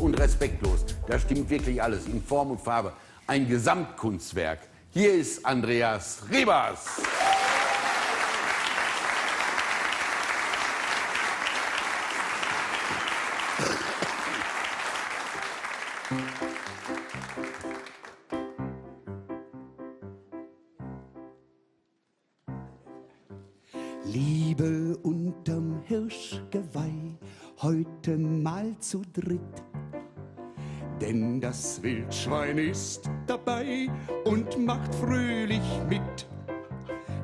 und respektlos. Da stimmt wirklich alles in Form und Farbe. Ein Gesamtkunstwerk. Hier ist Andreas Rebers. Liebe unterm Hirschgeweih, heute mal zu dritt. Denn das Wildschwein ist dabei und macht fröhlich mit.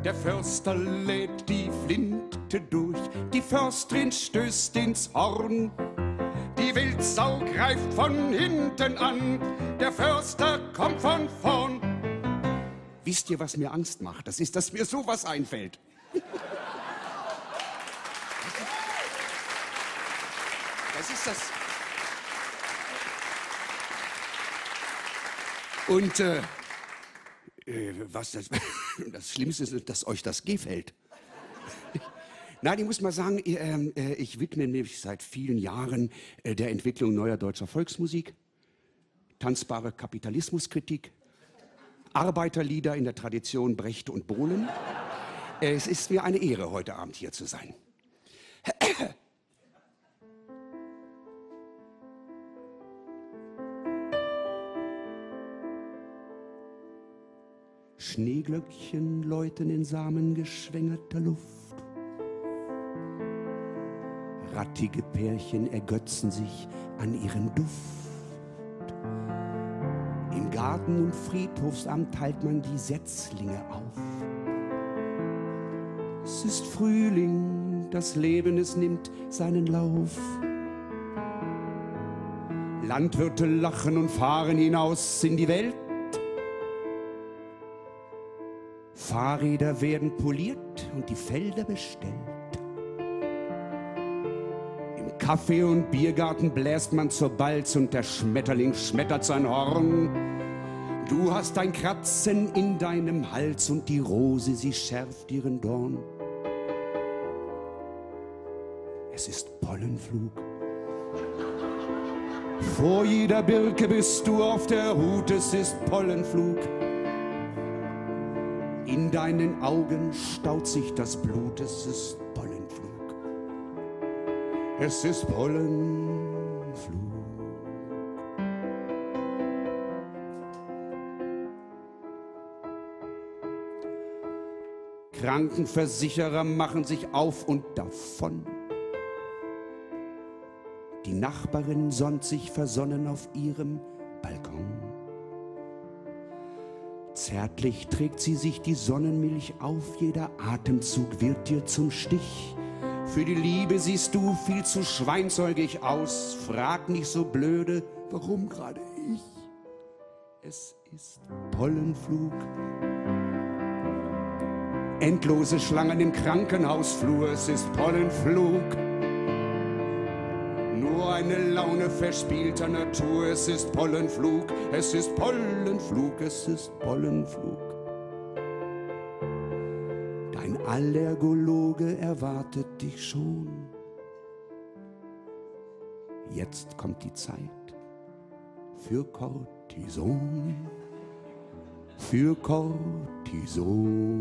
Der Förster lädt die Flinte durch, die Förstrin stößt ins Horn. Die Wildsau greift von hinten an, der Förster kommt von vorn. Wisst ihr, was mir Angst macht? Das ist, dass mir sowas einfällt. Das ist das. Und äh, äh, was das, das Schlimmste ist, dass euch das gefällt. Nein, ich muss mal sagen, äh, äh, ich widme mich seit vielen Jahren der Entwicklung neuer deutscher Volksmusik, tanzbare Kapitalismuskritik, Arbeiterlieder in der Tradition Brecht und Bohlen. Es ist mir eine Ehre, heute Abend hier zu sein. Schneeglöckchen läuten in samengeschwängerter Luft. Rattige Pärchen ergötzen sich an ihrem Duft. Im Garten und Friedhofsamt teilt man die Setzlinge auf. Es ist Frühling, das Leben, es nimmt seinen Lauf. Landwirte lachen und fahren hinaus in die Welt. Fahrräder werden poliert und die Felder bestellt. Im Kaffee- und Biergarten bläst man zur Balz und der Schmetterling schmettert sein Horn. Du hast ein Kratzen in deinem Hals und die Rose, sie schärft ihren Dorn. Es ist Pollenflug. Vor jeder Birke bist du auf der Hut, es ist Pollenflug. In deinen Augen staut sich das Blut, es ist Pollenflug. Es ist Pollenflug. Krankenversicherer machen sich auf und davon. Die Nachbarin sonnt sich versonnen auf ihrem Balkon. Zärtlich trägt sie sich die Sonnenmilch auf, jeder Atemzug wird dir zum Stich. Für die Liebe siehst du viel zu schweinzeugig aus. Frag nicht so blöde, warum gerade ich? Es ist Pollenflug. Endlose Schlangen im Krankenhausflur, es ist Pollenflug. Nur eine Laune verspielter Natur, es ist Pollenflug, es ist Pollenflug, es ist Pollenflug. Dein Allergologe erwartet dich schon. Jetzt kommt die Zeit für Cortison, für Cortison.